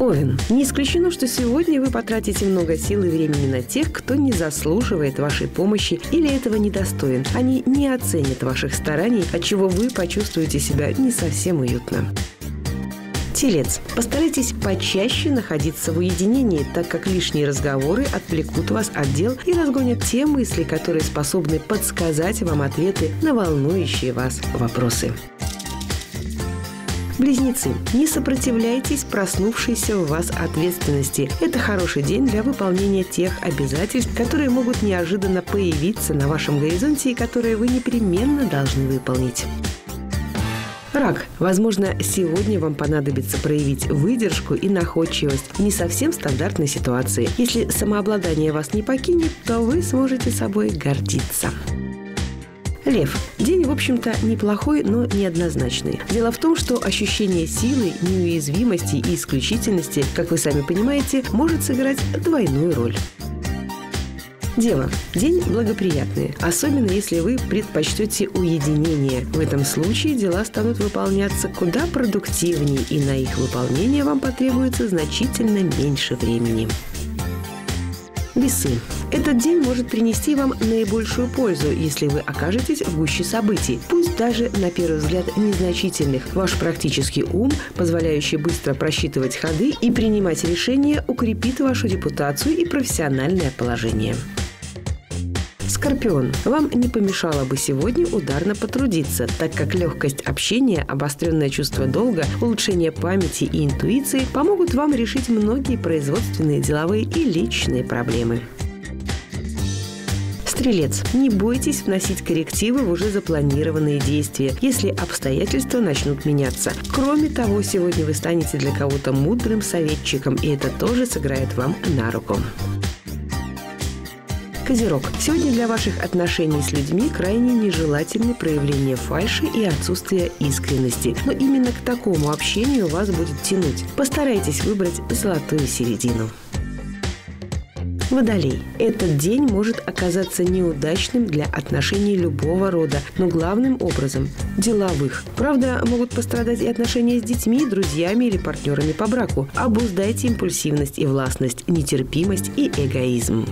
Овен. Не исключено, что сегодня вы потратите много сил и времени на тех, кто не заслуживает вашей помощи или этого недостоин. Они не оценят ваших стараний, от чего вы почувствуете себя не совсем уютно. Телец. Постарайтесь почаще находиться в уединении, так как лишние разговоры отвлекут вас от дел и разгонят те мысли, которые способны подсказать вам ответы на волнующие вас вопросы. Близнецы, не сопротивляйтесь проснувшейся в вас ответственности. Это хороший день для выполнения тех обязательств, которые могут неожиданно появиться на вашем горизонте и которые вы непременно должны выполнить. Рак. Возможно, сегодня вам понадобится проявить выдержку и находчивость в не совсем стандартной ситуации. Если самообладание вас не покинет, то вы сможете собой гордиться. Лев. День, в общем-то, неплохой, но неоднозначный. Дело в том, что ощущение силы, неуязвимости и исключительности, как вы сами понимаете, может сыграть двойную роль. Дева. День благоприятный, особенно если вы предпочтете уединение. В этом случае дела станут выполняться куда продуктивнее, и на их выполнение вам потребуется значительно меньше времени. Весы. Этот день может принести вам наибольшую пользу, если вы окажетесь в гуще событий, пусть даже на первый взгляд незначительных. Ваш практический ум, позволяющий быстро просчитывать ходы и принимать решения, укрепит вашу репутацию и профессиональное положение. Скорпион, вам не помешало бы сегодня ударно потрудиться, так как легкость общения, обостренное чувство долга, улучшение памяти и интуиции помогут вам решить многие производственные, деловые и личные проблемы. Стрелец, не бойтесь вносить коррективы в уже запланированные действия, если обстоятельства начнут меняться. Кроме того, сегодня вы станете для кого-то мудрым советчиком, и это тоже сыграет вам на руку. Козерог. Сегодня для ваших отношений с людьми крайне нежелательны проявление фальши и отсутствие искренности. Но именно к такому общению вас будет тянуть. Постарайтесь выбрать золотую середину. Водолей. Этот день может оказаться неудачным для отношений любого рода, но главным образом – деловых. Правда, могут пострадать и отношения с детьми, друзьями или партнерами по браку. Обуздайте импульсивность и властность, нетерпимость и эгоизм.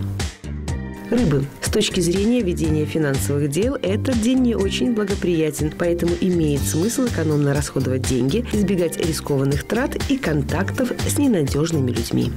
Рыбы. С точки зрения ведения финансовых дел, этот день не очень благоприятен, поэтому имеет смысл экономно расходовать деньги, избегать рискованных трат и контактов с ненадежными людьми.